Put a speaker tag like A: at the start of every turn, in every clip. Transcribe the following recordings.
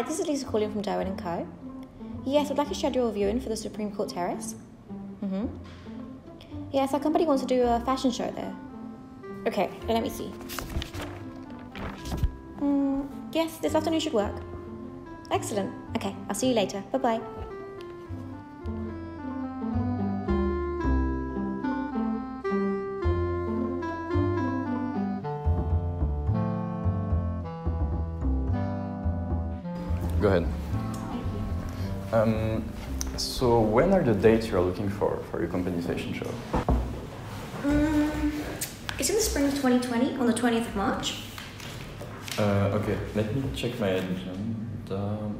A: Hi. Hi, this is Lisa calling from Darwin & Co. Yes, I'd like to schedule a viewing for the Supreme Court Terrace. Mm-hmm. Yes, our company wants to do a fashion show there. Okay, let me see. Mm, yes, this afternoon should work. Excellent. Okay, I'll see you later. Bye-bye.
B: Go ahead. Um, so when are the dates you're looking for for your company fashion show?
A: Mm, it's in the spring of 2020, on the 20th of March.
B: Uh, okay, let me check my agenda.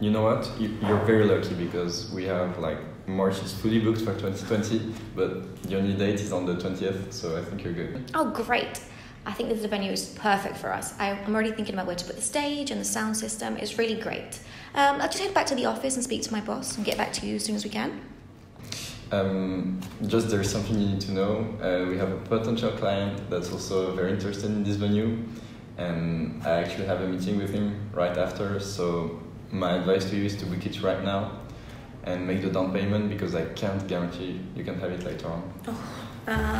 B: You know what? You, you're very lucky because we have like March is fully booked for 2020, but the only date is on the 20th, so I think you're good.
A: Oh, great. I think this venue is perfect for us. I, am already thinking about where to put the stage and the sound system. It's really great. Um, I'll just head back to the office and speak to my boss and get back to you as soon as we can.
B: Um, just there's something you need to know. Uh, we have a potential client that's also very interested in this venue, and I actually have a meeting with him right after. So my advice to you is to book it right now and make the down payment because I can't guarantee you can have it later on.
A: Oh. Can you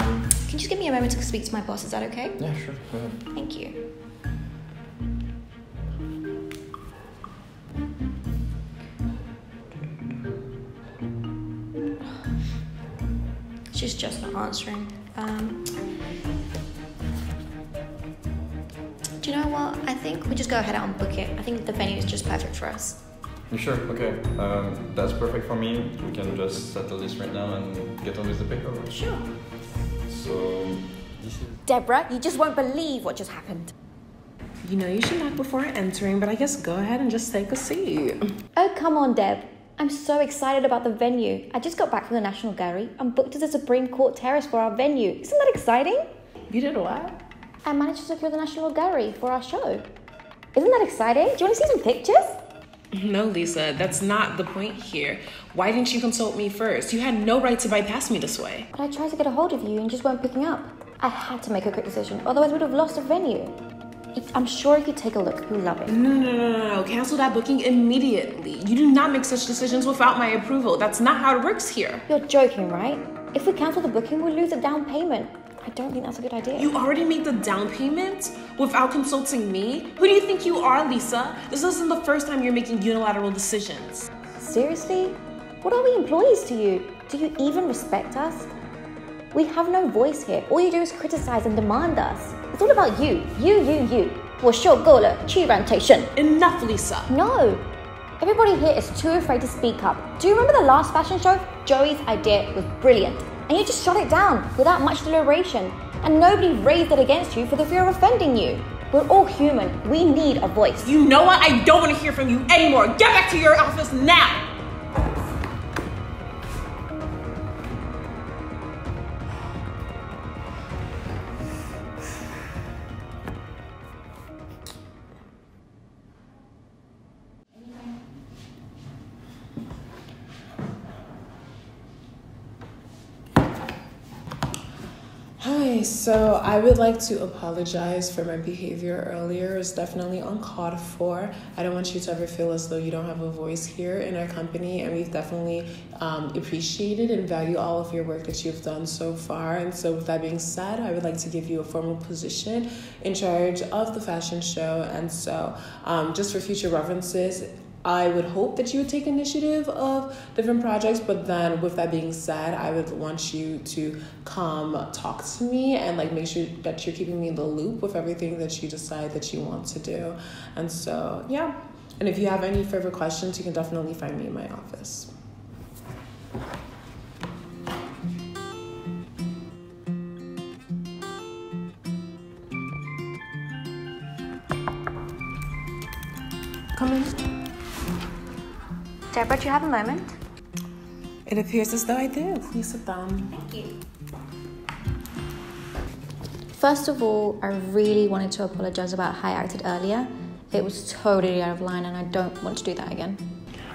A: just give me a moment to speak to my boss? Is that okay?
B: Yeah, sure. Go ahead.
A: Thank you. She's just not answering. Um, do you know what? I think we just go ahead and book it. I think the venue is just perfect for us.
B: You sure? Okay. Um, that's perfect for me. We can just settle this right now and get on with the paperwork.
A: Sure.
B: So.
A: Deborah, you just won't believe what just happened.
C: You know, you should knock before entering, but I guess go ahead and just take a seat.
A: Oh, come on, Deb. I'm so excited about the venue. I just got back from the National Gallery and booked as the Supreme Court Terrace for our venue. Isn't that exciting?
C: You did what?
A: I managed to secure the National Gallery for our show. Isn't that exciting? Do you want to see some pictures?
C: No, Lisa, that's not the point here. Why didn't you consult me first? You had no right to bypass me this way.
A: But I tried to get a hold of you and just weren't picking up. I had to make a quick decision, otherwise we'd have lost the venue. I'm sure if you take a look, you'll love it.
C: No, no, no, no, no. Cancel that booking immediately. You do not make such decisions without my approval. That's not how it works here.
A: You're joking, right? If we cancel the booking, we'll lose a down payment. I don't think that's a good idea.
C: You already made the down payment without consulting me? Who do you think you are, Lisa? This isn't the first time you're making unilateral decisions.
A: Seriously? What are we employees to you? Do you even respect us? We have no voice here. All you do is criticize and demand us. It's all about you. You, you, you. 我受够了去染
C: Enough, Lisa.
A: No. Everybody here is too afraid to speak up. Do you remember the last fashion show? Joey's idea was brilliant and you just shut it down without much deliberation, and nobody raised it against you for the fear of offending you. We're all human. We need a voice.
C: You know what? I don't want to hear from you anymore. Get back to your office now! So I would like to apologize for my behavior earlier. It's definitely uncalled for. I don't want you to ever feel as though you don't have a voice here in our company, and we've definitely um, appreciated and value all of your work that you've done so far. And so, with that being said, I would like to give you a formal position in charge of the fashion show. And so, um, just for future references, I would hope that you would take initiative of different projects, but then with that being said, I would want you to come talk to me and like make sure that you're keeping me in the loop with everything that you decide that you want to do. And so, yeah. And if you have any further questions, you can definitely find me in my office. Come in.
A: Deborah, do you have a moment?
C: It appears as though I do. Please sit down.
A: Thank you. First of all, I really wanted to apologize about how I acted earlier. It was totally out of line, and I don't want to do that again.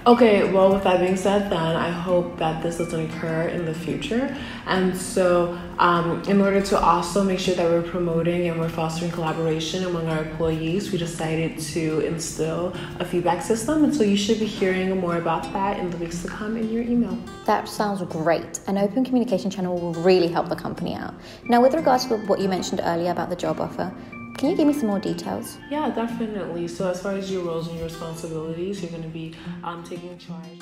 C: Okay, well, with that being said, then I hope that this doesn't occur in the future. And so, um, in order to also make sure that we're promoting and we're fostering collaboration among our employees, we decided to instill a feedback system. And so, you should be hearing more about that in the weeks to come in your email.
A: That sounds great. An open communication channel will really help the company out. Now, with regards to what you mentioned earlier about the job offer, can you give me some more details?
C: Yeah, definitely. So, as far as your roles and your responsibilities, you're going to be um, taking charge.